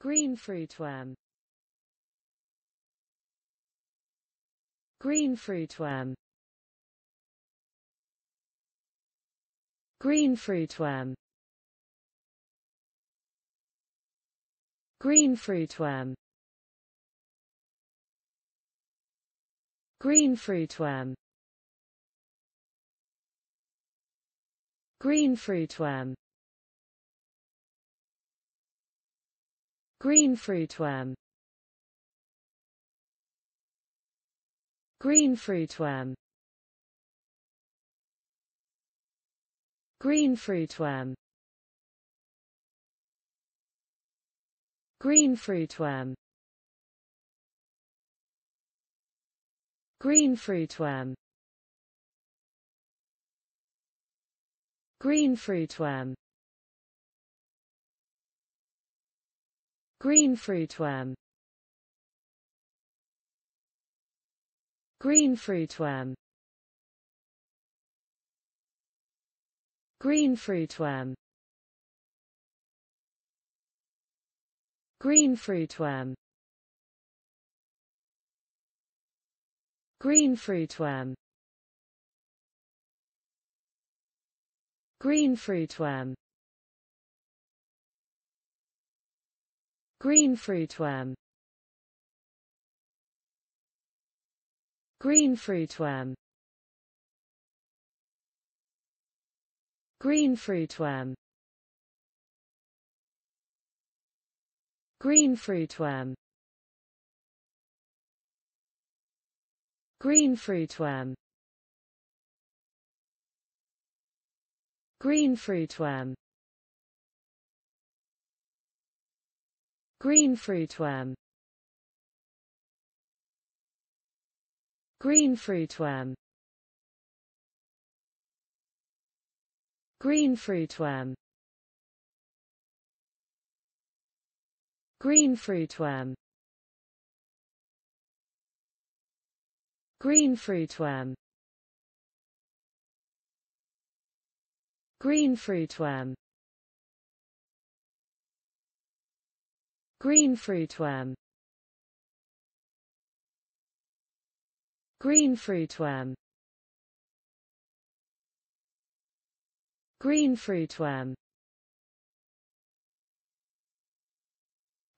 green fruitworm green fruitworm green fruitworm green fruitworm green fruitworm green fruitworm green fruitworm green fruitworm green fruitworm green fruitworm green fruitworm green fruitworm green fruitworm green fruitworm green fruitworm green fruitworm green fruitworm green fruitworm green fruitworm green fruitworm green fruitworm green fruitworm green fruitworm green fruitworm green fruitworm green fruitworm green fruitworm green fruitworm green fruitworm green fruitworm green fruitworm green fruitworm green fruitworm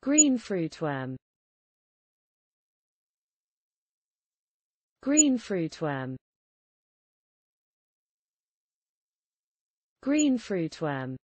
green fruitworm green fruitworm green fruitworm